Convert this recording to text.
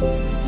嗯。